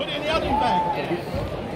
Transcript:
Put it in the other bag.